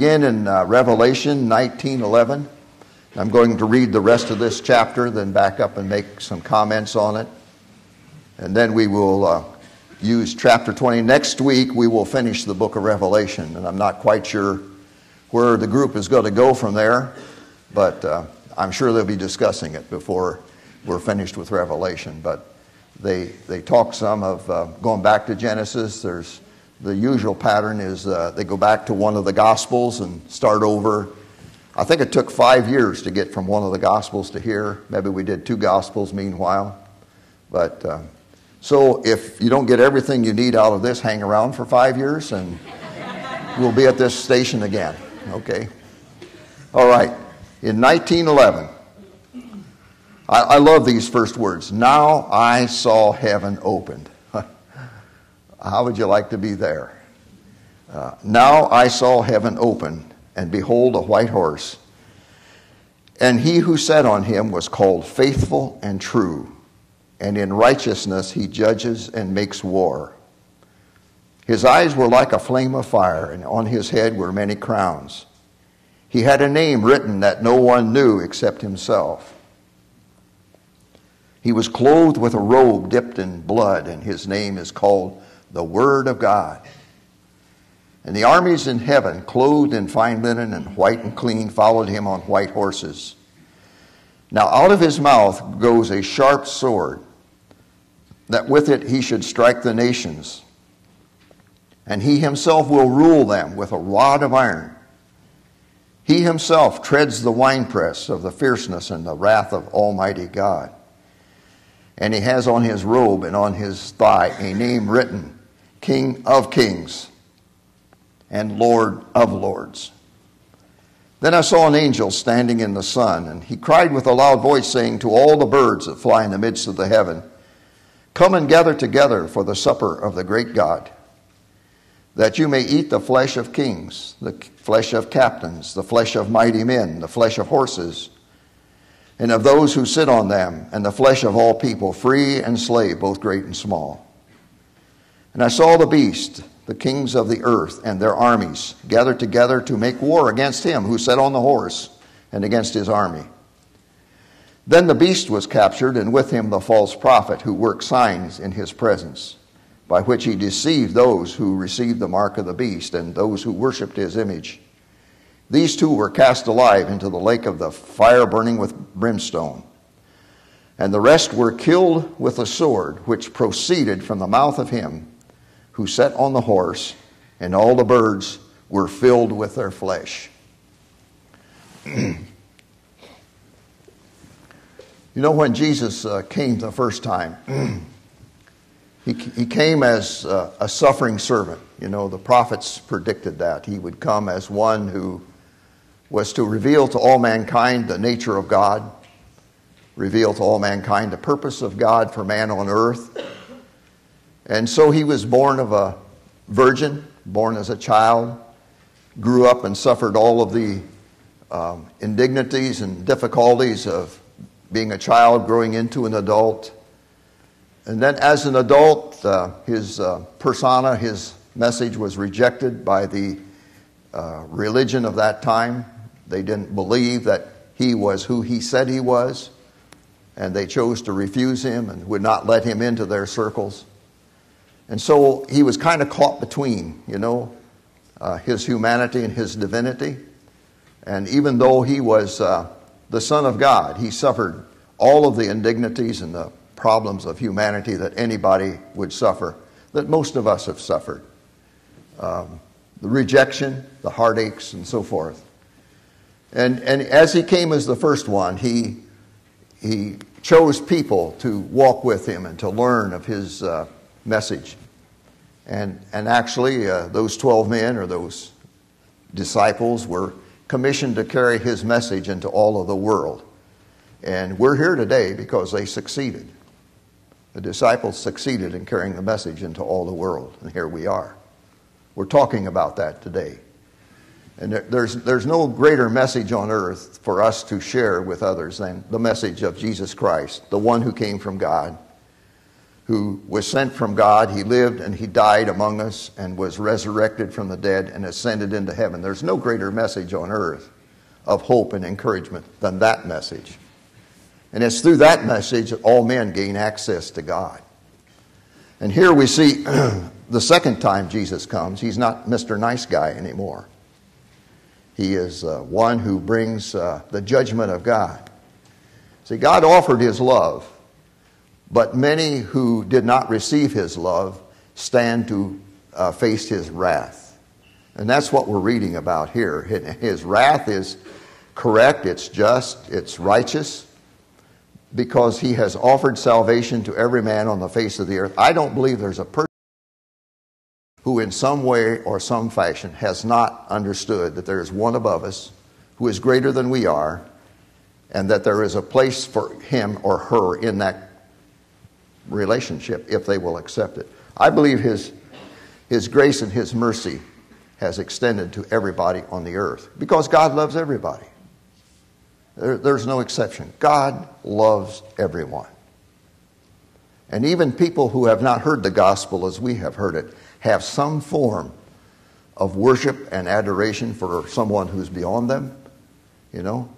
Again in uh, Revelation 19:11. I'm going to read the rest of this chapter, then back up and make some comments on it. And then we will uh, use chapter 20. Next week, we will finish the book of Revelation. And I'm not quite sure where the group is going to go from there, but uh, I'm sure they'll be discussing it before we're finished with Revelation. But they, they talk some of uh, going back to Genesis. There's the usual pattern is uh, they go back to one of the Gospels and start over. I think it took five years to get from one of the Gospels to here. Maybe we did two Gospels meanwhile. But uh, so if you don't get everything you need out of this, hang around for five years and we'll be at this station again. Okay? All right. In 1911, I, I love these first words. Now I saw heaven opened. How would you like to be there? Uh, now I saw heaven open, and behold, a white horse. And he who sat on him was called faithful and true, and in righteousness he judges and makes war. His eyes were like a flame of fire, and on his head were many crowns. He had a name written that no one knew except himself. He was clothed with a robe dipped in blood, and his name is called the Word of God. And the armies in heaven, clothed in fine linen and white and clean, followed him on white horses. Now out of his mouth goes a sharp sword, that with it he should strike the nations. And he himself will rule them with a rod of iron. He himself treads the winepress of the fierceness and the wrath of Almighty God. And he has on his robe and on his thigh a name written King of kings and Lord of lords. Then I saw an angel standing in the sun, and he cried with a loud voice, saying to all the birds that fly in the midst of the heaven, Come and gather together for the supper of the great God, that you may eat the flesh of kings, the flesh of captains, the flesh of mighty men, the flesh of horses, and of those who sit on them, and the flesh of all people, free and slave, both great and small. And I saw the beast, the kings of the earth, and their armies gathered together to make war against him who sat on the horse and against his army. Then the beast was captured, and with him the false prophet who worked signs in his presence, by which he deceived those who received the mark of the beast and those who worshipped his image. These two were cast alive into the lake of the fire burning with brimstone. And the rest were killed with a sword which proceeded from the mouth of him who sat on the horse, and all the birds were filled with their flesh. you know, when Jesus uh, came the first time, he, he came as uh, a suffering servant. You know, the prophets predicted that. He would come as one who was to reveal to all mankind the nature of God, reveal to all mankind the purpose of God for man on earth and so he was born of a virgin, born as a child, grew up and suffered all of the um, indignities and difficulties of being a child growing into an adult. And then, as an adult, uh, his uh, persona, his message was rejected by the uh, religion of that time. They didn't believe that he was who he said he was, and they chose to refuse him and would not let him into their circles. And so he was kind of caught between, you know, uh, his humanity and his divinity. And even though he was uh, the Son of God, he suffered all of the indignities and the problems of humanity that anybody would suffer, that most of us have suffered. Um, the rejection, the heartaches, and so forth. And, and as he came as the first one, he, he chose people to walk with him and to learn of his uh, message. And, and actually, uh, those 12 men or those disciples were commissioned to carry his message into all of the world. And we're here today because they succeeded. The disciples succeeded in carrying the message into all the world, and here we are. We're talking about that today. And there's, there's no greater message on earth for us to share with others than the message of Jesus Christ, the one who came from God, who was sent from God. He lived and he died among us and was resurrected from the dead and ascended into heaven. There's no greater message on earth of hope and encouragement than that message. And it's through that message that all men gain access to God. And here we see the second time Jesus comes, he's not Mr. Nice Guy anymore. He is uh, one who brings uh, the judgment of God. See, God offered his love, but many who did not receive his love stand to uh, face his wrath. And that's what we're reading about here. His wrath is correct, it's just, it's righteous, because he has offered salvation to every man on the face of the earth. I don't believe there's a person who, in some way or some fashion, has not understood that there is one above us who is greater than we are, and that there is a place for him or her in that relationship if they will accept it. I believe his, his grace and his mercy has extended to everybody on the earth because God loves everybody. There, there's no exception. God loves everyone. And even people who have not heard the gospel as we have heard it have some form of worship and adoration for someone who's beyond them. You know?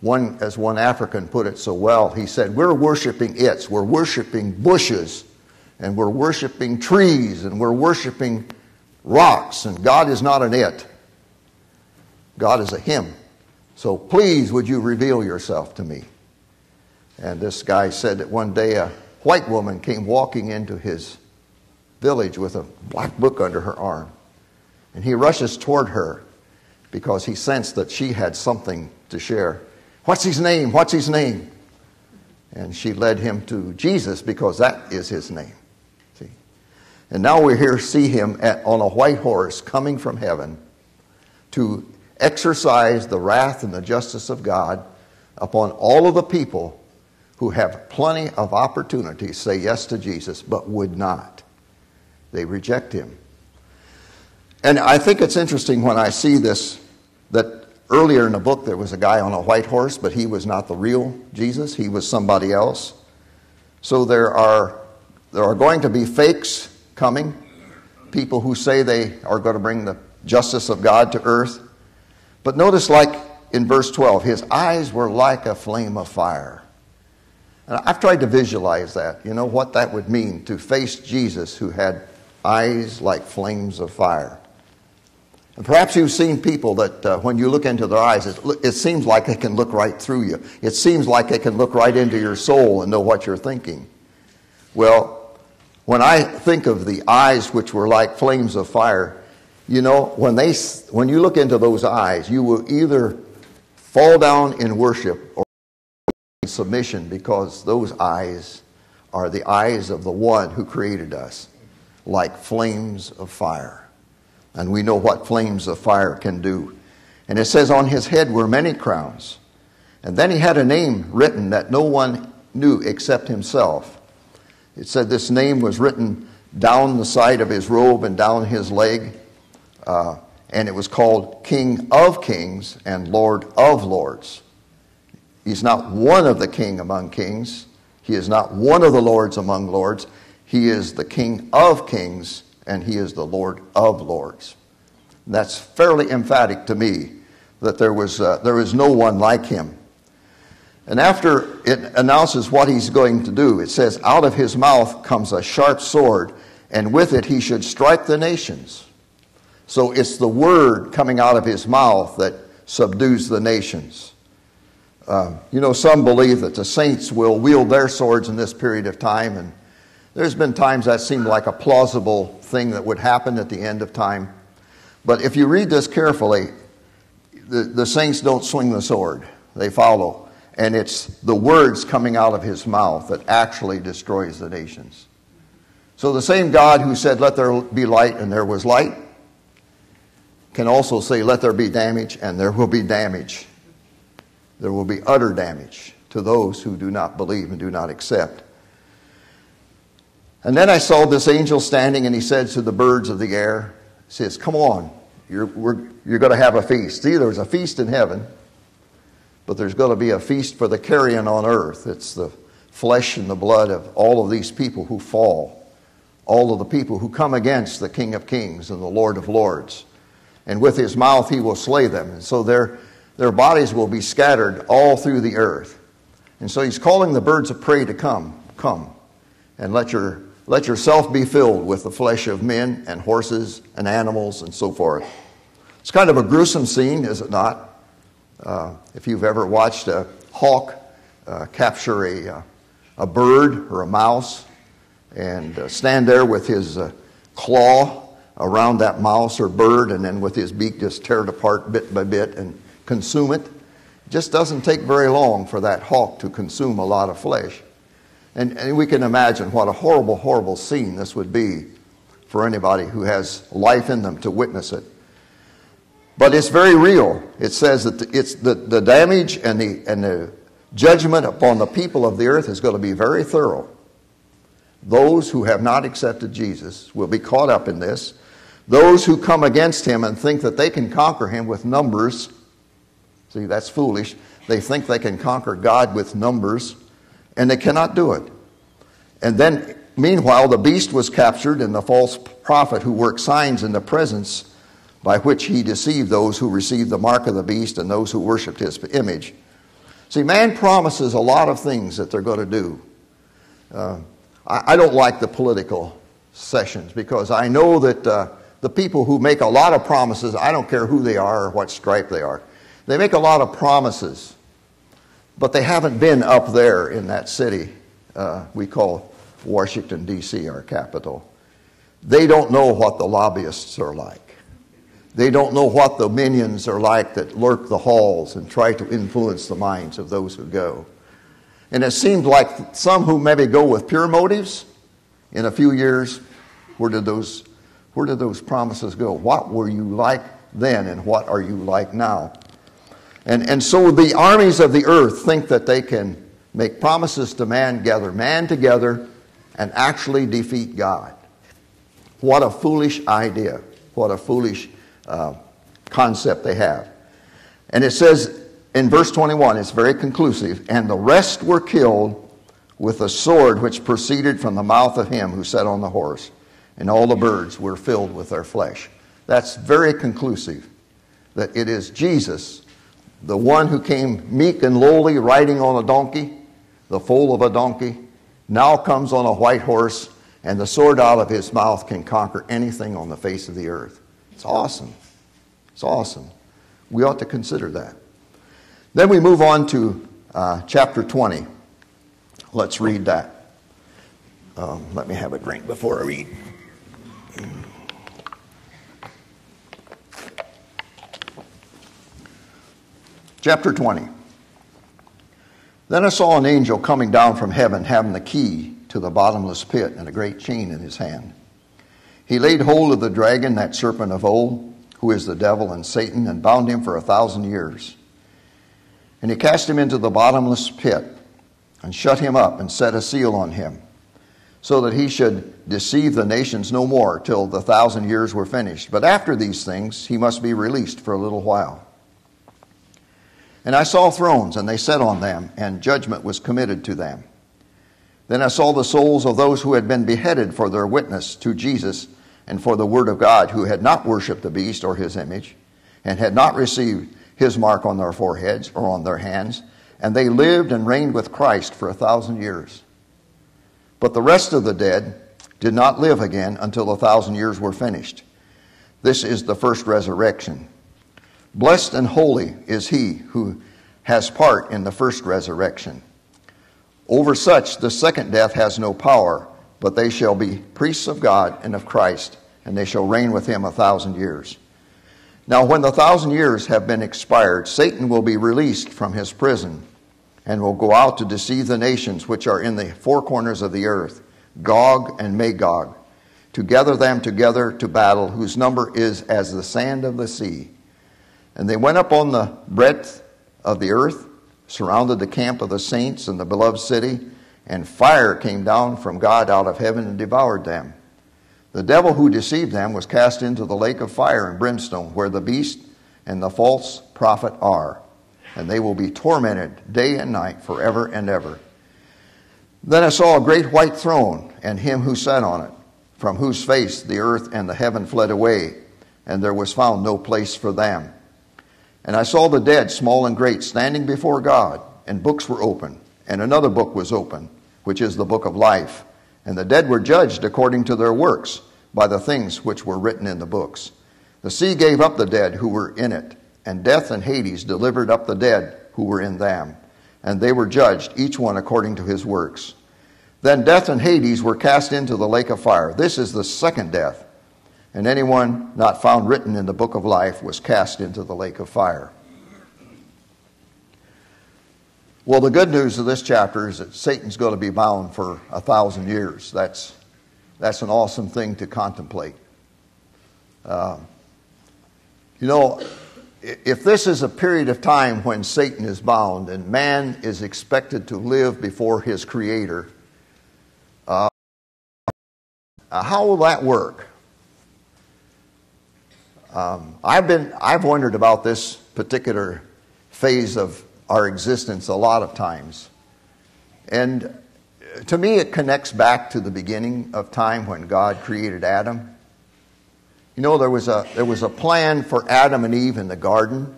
One, as one African put it so well, he said, We're worshiping its, we're worshiping bushes, and we're worshiping trees, and we're worshiping rocks, and God is not an it. God is a him. So please, would you reveal yourself to me? And this guy said that one day a white woman came walking into his village with a black book under her arm. And he rushes toward her because he sensed that she had something to share. What's his name? What's his name? And she led him to Jesus because that is his name. See? And now we're here see him at, on a white horse coming from heaven to exercise the wrath and the justice of God upon all of the people who have plenty of opportunity to say yes to Jesus but would not. They reject him. And I think it's interesting when I see this that earlier in the book there was a guy on a white horse, but he was not the real Jesus, he was somebody else. So there are, there are going to be fakes coming, people who say they are going to bring the justice of God to earth. But notice, like in verse 12, his eyes were like a flame of fire. And I've tried to visualize that, you know, what that would mean to face Jesus who had eyes like flames of fire. And perhaps you've seen people that uh, when you look into their eyes, it, it seems like they can look right through you. It seems like they can look right into your soul and know what you're thinking. Well, when I think of the eyes which were like flames of fire, you know, when, they, when you look into those eyes, you will either fall down in worship or in submission because those eyes are the eyes of the one who created us, like flames of fire. And we know what flames of fire can do. And it says, On his head were many crowns. And then he had a name written that no one knew except himself. It said this name was written down the side of his robe and down his leg uh, and it was called King of Kings and Lord of Lords. He's not one of the king among kings. He is not one of the lords among lords. He is the King of kings and he is the Lord of lords. That's fairly emphatic to me that there was, uh, there is no one like him. And after it announces what he's going to do, it says, Out of his mouth comes a sharp sword, and with it he should strike the nations. So it's the word coming out of his mouth that subdues the nations. Um, you know, some believe that the saints will wield their swords in this period of time, and there's been times that seemed like a plausible thing that would happen at the end of time. But if you read this carefully, the, the saints don't swing the sword, they follow. And it's the words coming out of his mouth that actually destroys the nations. So the same God who said, Let there be light, and there was light, can also say, Let there be damage, and there will be damage. There will be utter damage to those who do not believe and do not accept. And then I saw this angel standing, and he said to the birds of the air, says, Come on, you're, you're going to have a feast. See, there's a feast in heaven, but there's going to be a feast for the carrion on earth. It's the flesh and the blood of all of these people who fall, all of the people who come against the King of Kings and the Lord of Lords. And with his mouth he will slay them. And so their, their bodies will be scattered all through the earth. And so he's calling the birds of prey to come, come, and let, your, let yourself be filled with the flesh of men and horses and animals and so forth. It's kind of a gruesome scene, is it not? Uh, if you've ever watched a hawk uh, capture a, uh, a bird or a mouse and uh, stand there with his uh, claw around that mouse or bird and then with his beak just tear it apart bit by bit and consume it. It just doesn't take very long for that hawk to consume a lot of flesh. And, and we can imagine what a horrible, horrible scene this would be for anybody who has life in them to witness it. But it's very real. It says that it's the, the damage and the, and the judgment upon the people of the earth is going to be very thorough. Those who have not accepted Jesus will be caught up in this. Those who come against him and think that they can conquer him with numbers, see, that's foolish. They think they can conquer God with numbers, and they cannot do it. And then, meanwhile, the beast was captured, and the false prophet who worked signs in the presence by which he deceived those who received the mark of the beast and those who worshiped his image. See, man promises a lot of things that they're going to do. Uh, I, I, don't like the political sessions because I know that uh, the people who make a lot of promises, I don't care who they are or what stripe they are, they make a lot of promises, but they haven't been up there in that city uh, we call Washington, D.C., our capital. They don't know what the lobbyists are like. They don't know what the minions are like that lurk the halls and try to influence the minds of those who go. And it seemed like some who maybe go with pure motives, in a few years, where did those, where did those promises go? What were you like then and what are you like now? And, and so the armies of the earth think that they can make promises to man, gather man together, and actually defeat God. What a foolish idea. What a foolish uh, concept they have. And it says in verse 21, it's very conclusive, and the rest were killed with a sword which proceeded from the mouth of him who sat on the horse, and all the birds were filled with their flesh. That's very conclusive that it is Jesus, the one who came meek and lowly, riding on a donkey, the foal of a donkey, now comes on a white horse, and the sword out of his mouth can conquer anything on the face of the earth. It's awesome. It's awesome. We ought to consider that. Then we move on to uh, chapter 20. Let's read that. Um, let me have a drink before I read. Chapter 20. Then I saw an angel coming down from heaven having the key to the bottomless pit and a great chain in his hand. He laid hold of the dragon, that serpent of old, who is the devil and Satan, and bound him for a thousand years. And he cast him into the bottomless pit, and shut him up, and set a seal on him, so that he should deceive the nations no more till the thousand years were finished. But after these things, he must be released for a little while. And I saw thrones, and they sat on them, and judgment was committed to them. Then I saw the souls of those who had been beheaded for their witness to Jesus and for the word of God, who had not worshipped the beast or his image, and had not received his mark on their foreheads or on their hands, and they lived and reigned with Christ for a thousand years. But the rest of the dead did not live again until the thousand years were finished. This is the first resurrection. Blessed and holy is he who has part in the first resurrection. Over such the second death has no power but they shall be priests of God and of Christ, and they shall reign with him a thousand years. Now, when the thousand years have been expired, Satan will be released from his prison and will go out to deceive the nations which are in the four corners of the earth, Gog and Magog, to gather them together to battle, whose number is as the sand of the sea. And they went up on the breadth of the earth, surrounded the camp of the saints and the beloved city and fire came down from God out of heaven and devoured them. The devil who deceived them was cast into the lake of fire and brimstone, where the beast and the false prophet are, and they will be tormented day and night forever and ever. Then I saw a great white throne, and him who sat on it, from whose face the earth and the heaven fled away, and there was found no place for them. And I saw the dead, small and great, standing before God, and books were open, and another book was open, which is the book of life. And the dead were judged according to their works by the things which were written in the books. The sea gave up the dead who were in it, and death and Hades delivered up the dead who were in them and they were judged, each one according to his works. Then death and Hades were cast into the lake of fire. This is the second death. And anyone not found written in the book of life was cast into the lake of fire. Well, the good news of this chapter is that Satan's going to be bound for a thousand years. That's, that's an awesome thing to contemplate. Uh, you know, if this is a period of time when Satan is bound and man is expected to live before his Creator, uh, how will that work? Um, I've been I've wondered about this particular phase of our existence a lot of times, and to me it connects back to the beginning of time when God created Adam. You know, there was a, there was a plan for Adam and Eve in the garden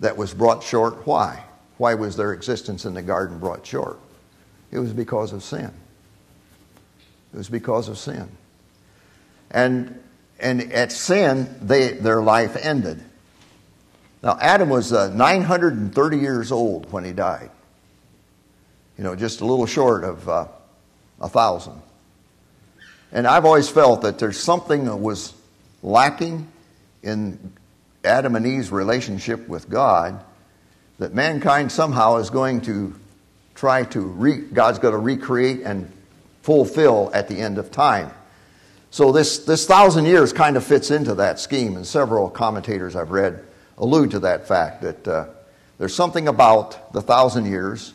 that was brought short. Why? Why was their existence in the garden brought short? It was because of sin. It was because of sin. And, and at sin, they, their life ended. Now, Adam was uh, 930 years old when he died. You know, just a little short of uh, a thousand. And I've always felt that there's something that was lacking in Adam and Eve's relationship with God that mankind somehow is going to try to, re- God's going to recreate and fulfill at the end of time. So this, this thousand years kind of fits into that scheme, and several commentators I've read allude to that fact that uh, there's something about the thousand years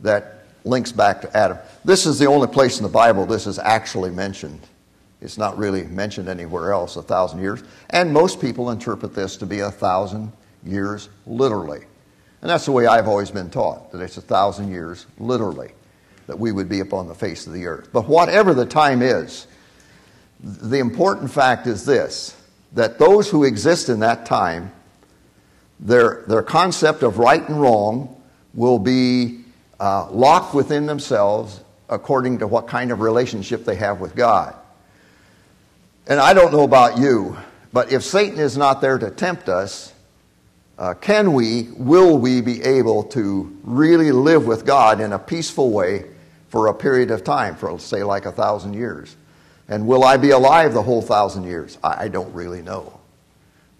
that links back to Adam. This is the only place in the Bible this is actually mentioned. It's not really mentioned anywhere else, a thousand years. And most people interpret this to be a thousand years literally. And that's the way I've always been taught, that it's a thousand years literally, that we would be upon the face of the earth. But whatever the time is, the important fact is this that those who exist in that time, their, their concept of right and wrong will be uh, locked within themselves according to what kind of relationship they have with God. And I don't know about you, but if Satan is not there to tempt us, uh, can we, will we be able to really live with God in a peaceful way for a period of time, for say like a thousand years? And will I be alive the whole thousand years? I, don't really know.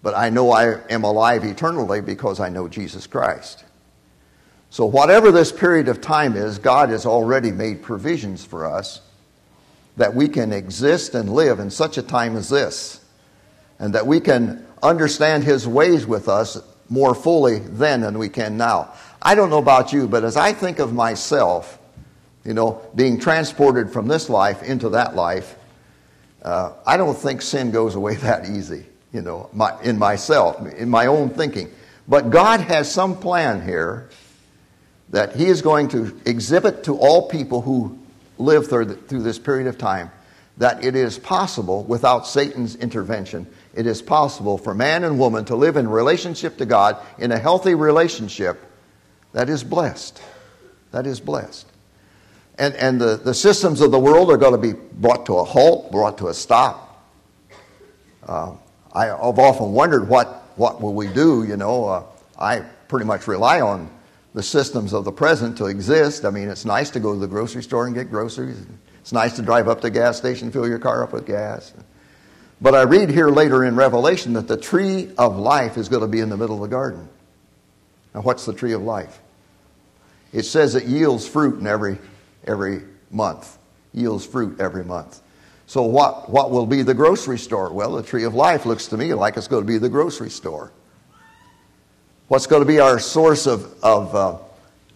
But I know I am alive eternally because I know Jesus Christ. So, whatever this period of time is, God has already made provisions for us that we can exist and live in such a time as this, and that we can understand His ways with us more fully then than we can now. I don't know about you, but as I think of myself, you know, being transported from this life into that life, uh, I don't think sin goes away that easy, you know, my, in myself, in my own thinking. But God has some plan here that He is going to exhibit to all people who live through, through this period of time that it is possible without Satan's intervention. It is possible for man and woman to live in relationship to God in a healthy relationship that is blessed. That is blessed. And, and the, the systems of the world are going to be brought to a halt, brought to a stop. Uh, I, have often wondered what, what will we do, you know. Uh, I pretty much rely on the systems of the present to exist. I mean, it's nice to go to the grocery store and get groceries. It's nice to drive up to the gas station, fill your car up with gas. But I read here later in Revelation that the tree of life is going to be in the middle of the garden. Now, what's the tree of life? It says it yields fruit in every, every month, yields fruit every month. So, what, what will be the grocery store? Well, the tree of life looks to me like it's going to be the grocery store. What's going to be our source of, of uh,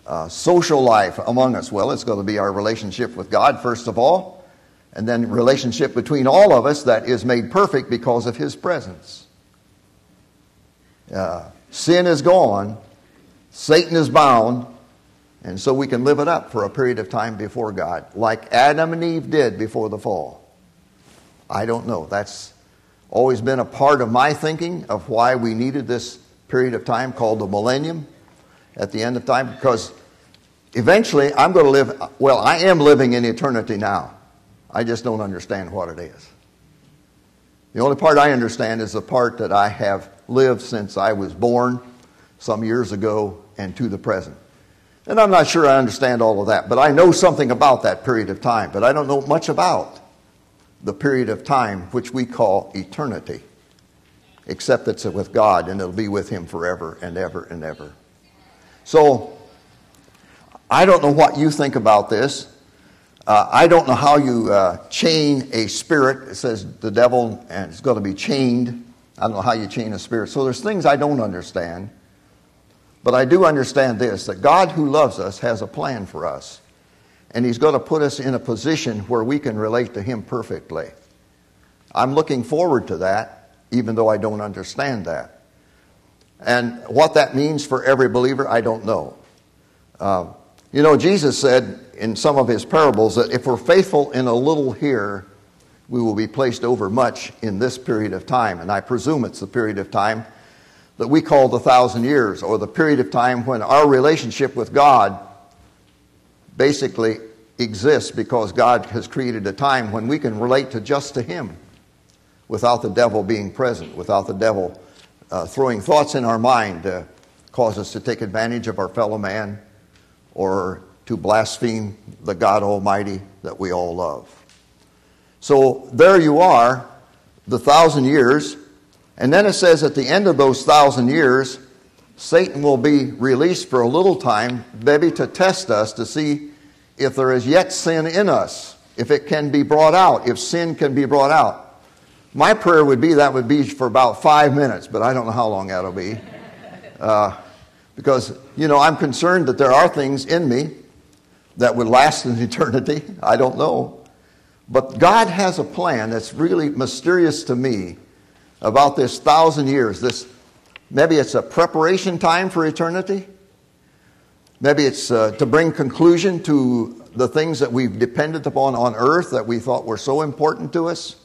uh, social life among us? Well, it's going to be our relationship with God, first of all, and then relationship between all of us that is made perfect because of His presence. Uh, sin is gone, Satan is bound, And so we can live it up for a period of time before God, like Adam and Eve did before the fall. I don't know. That's always been a part of my thinking of why we needed this period of time called the millennium at the end of time, because eventually I'm going to live, well, I am living in eternity now. I just don't understand what it is. The only part I understand is the part that I have lived since I was born some years ago and to the present. And I'm not sure I understand all of that, but I know something about that period of time, but I don't know much about the period of time which we call eternity, except it's with God and it'll be with Him forever and ever and ever. So, I don't know what you think about this. Uh, I don't know how you uh, chain a spirit. It says the devil and it's going to be chained. I don't know how you chain a spirit. So there's things I don't understand. But I do understand this that God who loves us has a plan for us. And He's going to put us in a position where we can relate to Him perfectly. I'm looking forward to that, even though I don't understand that. And what that means for every believer, I don't know. Uh, you know, Jesus said in some of his parables that if we're faithful in a little here, we will be placed over much in this period of time. And I presume it's the period of time that we call the thousand years, or the period of time when our relationship with God basically exists because God has created a time when we can relate to just to Him without the devil being present, without the devil uh, throwing thoughts in our mind to cause us to take advantage of our fellow man or to blaspheme the God Almighty that we all love. So there you are, the thousand years and then it says at the end of those thousand years, Satan will be released for a little time, maybe to test us to see if there is yet sin in us, if it can be brought out, if sin can be brought out. My prayer would be that would be for about five minutes, but I don't know how long that'll be. Uh, because, you know, I'm concerned that there are things in me that would last an eternity. I don't know. But God has a plan that's really mysterious to me about this thousand years. This maybe it's a preparation time for eternity. Maybe it's uh, to bring conclusion to the things that we've depended upon on earth that we thought were so important to us.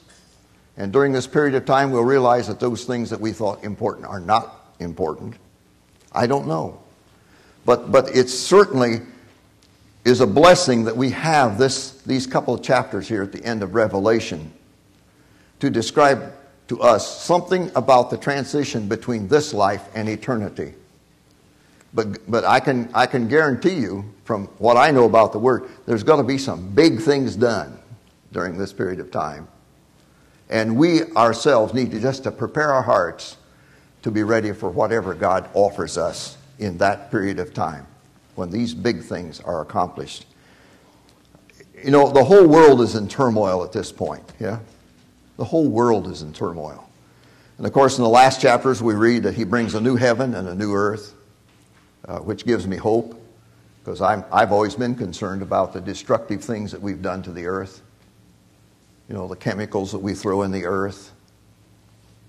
And during this period of time, we'll realize that those things that we thought important are not important. I don't know. But, but it certainly is a blessing that we have this, these couple of chapters here at the end of Revelation to describe to us something about the transition between this life and eternity. But, but I, can, I can guarantee you, from what I know about the Word, there's going to be some big things done during this period of time. And we ourselves need to just to prepare our hearts to be ready for whatever God offers us in that period of time when these big things are accomplished. You know, the whole world is in turmoil at this point, yeah? The whole world is in turmoil. And of course, in the last chapters, we read that he brings a new heaven and a new earth, uh, which gives me hope because i have always been concerned about the destructive things that we've done to the earth. You know, the chemicals that we throw in the earth,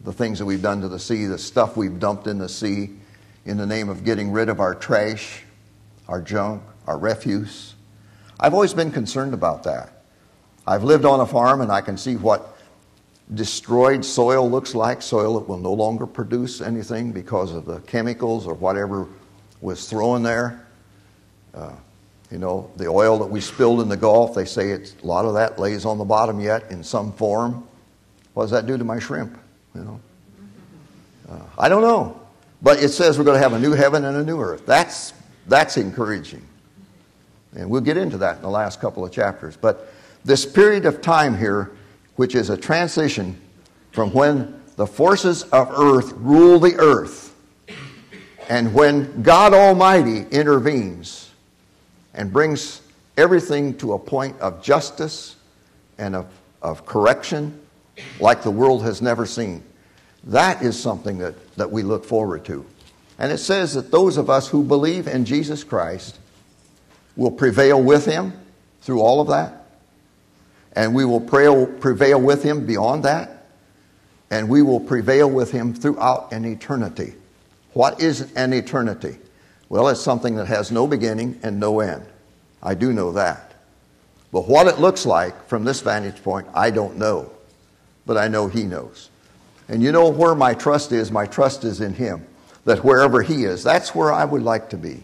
the things that we've done to the sea, the stuff we've dumped in the sea in the name of getting rid of our trash, our junk, our refuse. I've always been concerned about that. I've lived on a farm and I can see what destroyed soil looks like soil that will no longer produce anything because of the chemicals or whatever was thrown there. Uh, you know, the oil that we spilled in the Gulf, they say it's, a lot of that lays on the bottom yet in some form. What does that do to my shrimp? You know, uh, I don't know, but it says we're going to have a new heaven and a new earth. That's that's encouraging, and we'll get into that in the last couple of chapters. But this period of time here which is a transition from when the forces of earth rule the earth and when God Almighty intervenes and brings everything to a point of justice and of, of correction like the world has never seen. That is something that, that we look forward to. And it says that those of us who believe in Jesus Christ will prevail with him through all of that and we will prevail with him beyond that, and we will prevail with him throughout an eternity. What is an eternity? Well, it's something that has no beginning and no end. I do know that. But what it looks like from this vantage point, I don't know. But I know He knows. And you know where my trust is? My trust is in Him. That wherever He is, that's where I would like to be.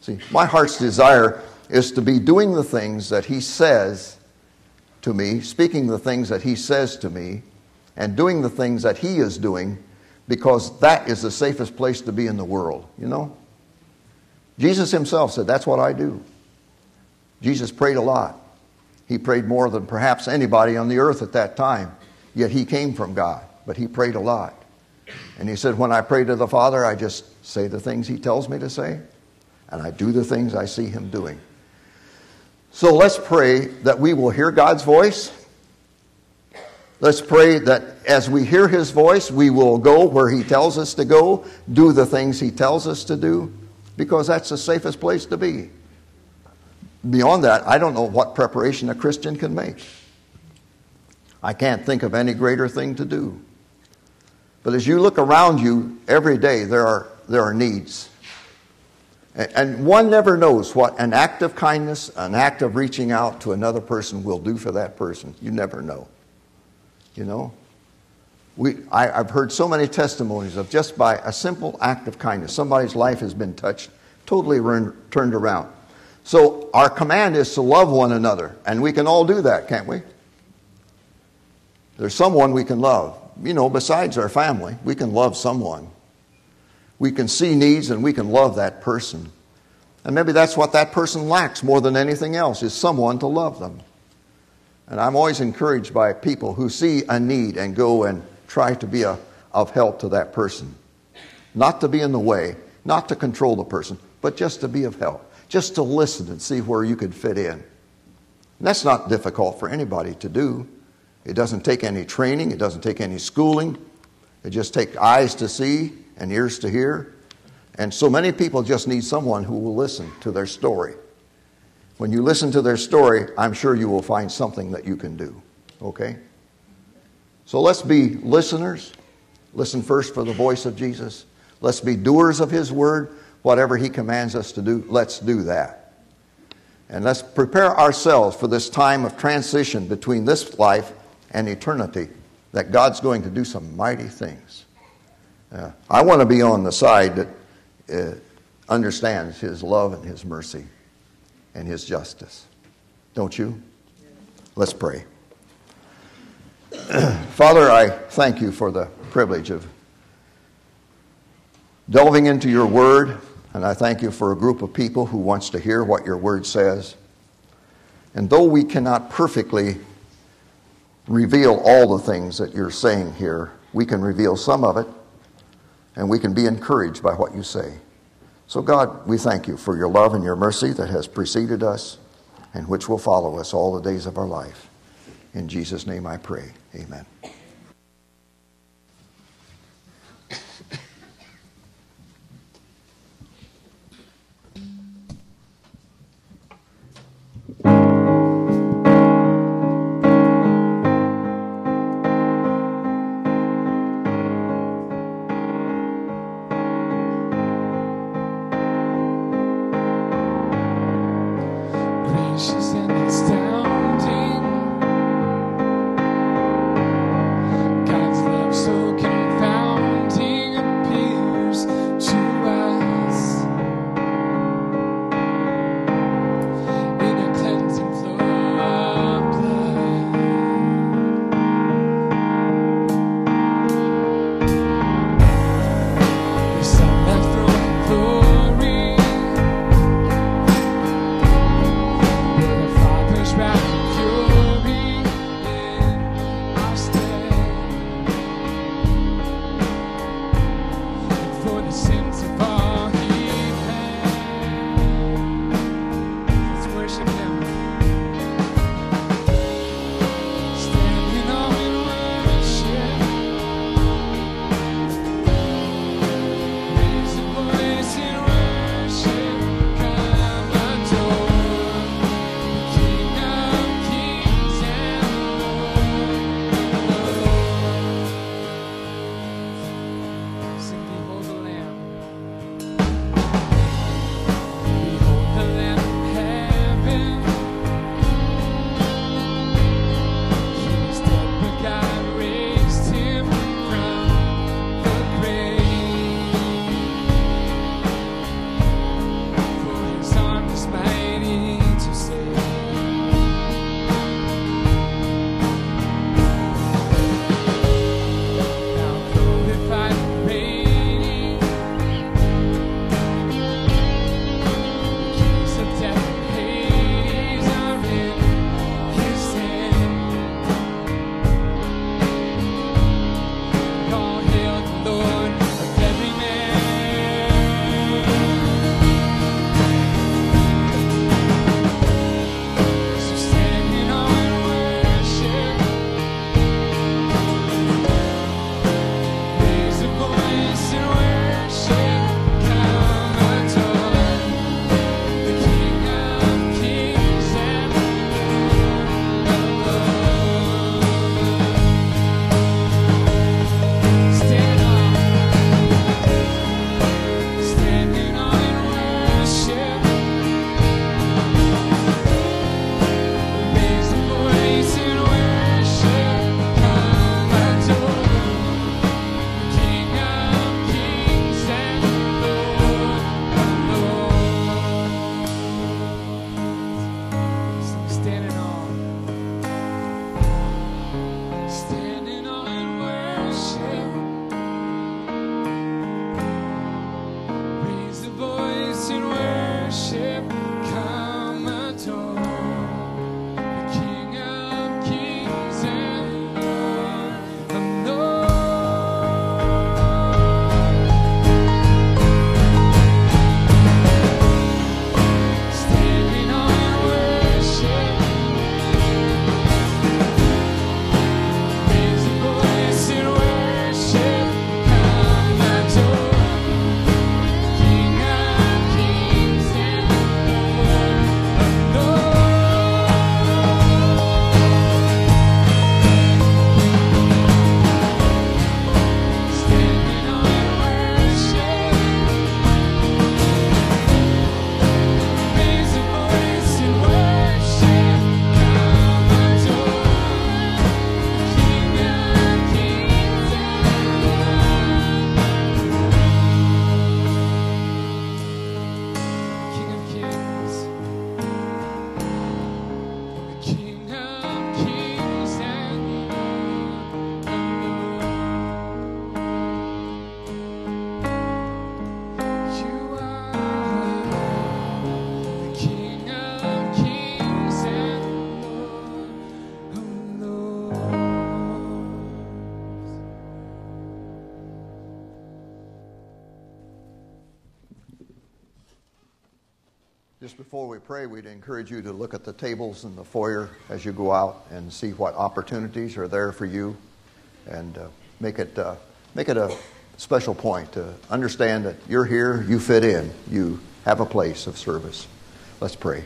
See, my heart's desire is to be doing the things that He says to me, speaking the things that He says to me, and doing the things that He is doing because that is the safest place to be in the world, you know? Jesus Himself said, That's what I do. Jesus prayed a lot. He prayed more than perhaps anybody on the earth at that time, yet He came from God, but He prayed a lot. And He said, When I pray to the Father, I just say the things He tells me to say, and I do the things I see Him doing. So let's pray that we will hear God's voice Let's pray that as we hear his voice, we will go where he tells us to go, do the things he tells us to do, because that's the safest place to be. Beyond that, I don't know what preparation a Christian can make. I can't think of any greater thing to do. But as you look around you every day, there are, there are needs. And one never knows what an act of kindness, an act of reaching out to another person will do for that person. You never know. You know? We, I, have heard so many testimonies of just by a simple act of kindness, somebody's life has been touched, totally run, turned around. So our command is to love one another, and we can all do that, can't we? There's someone we can love. You know, besides our family, we can love someone. We can see needs and we can love that person. And maybe that's what that person lacks more than anything else is someone to love them. And I'm always encouraged by people who see a need and go and try to be a, of help to that person. Not to be in the way, not to control the person, but just to be of help, just to listen and see where you could fit in. And that's not difficult for anybody to do. It doesn't take any training, it doesn't take any schooling. It just takes eyes to see and ears to hear. And so many people just need someone who will listen to their story when you listen to their story, I'm sure you will find something that you can do. Okay? So let's be listeners. Listen first for the voice of Jesus. Let's be doers of His word. Whatever He commands us to do, let's do that. And let's prepare ourselves for this time of transition between this life and eternity, that God's going to do some mighty things. I want to be on the side that uh, understands His love and His mercy and His justice. Don't you? Let's pray. Father, I thank you for the privilege of delving into your word, and I thank you for a group of people who wants to hear what your word says. And though we cannot perfectly reveal all the things that you're saying here, we can reveal some of it, and we can be encouraged by what you say. So, God, we thank you for your love and your mercy that has preceded us and which will follow us all the days of our life. In Jesus' name I pray. Amen. Before we pray, we'd encourage you to look at the tables in the foyer as you go out and see what opportunities are there for you and uh, make, it, uh, make it a special point to understand that you're here, you fit in, you have a place of service. Let's pray.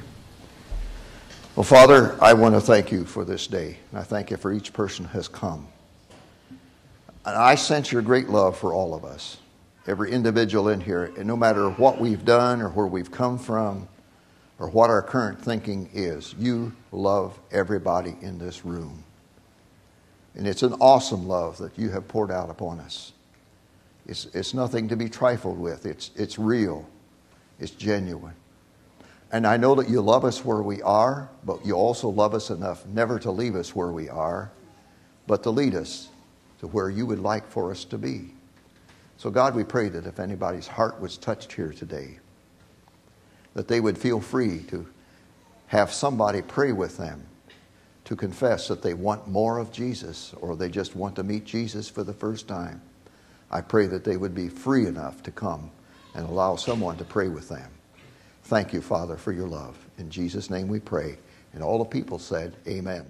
Well, Father, I want to thank you for this day, and I thank you for each person who has come. And I sense your great love for all of us, every individual in here, and no matter what we've done or where we've come from or what our current thinking is, you love everybody in this room. And it's an awesome love that you have poured out upon us. It's, it's nothing to be trifled with, it's, it's real, it's genuine. And I know that you love us where we are, but you also love us enough never to leave us where we are, but to lead us to where you would like for us to be. So, God, we pray that if anybody's heart was touched here today, that they would feel free to have somebody pray with them to confess that they want more of Jesus or they just want to meet Jesus for the first time. I pray that they would be free enough to come and allow someone to pray with them. Thank you, Father, for your love. In Jesus' name we pray. And all the people said, Amen.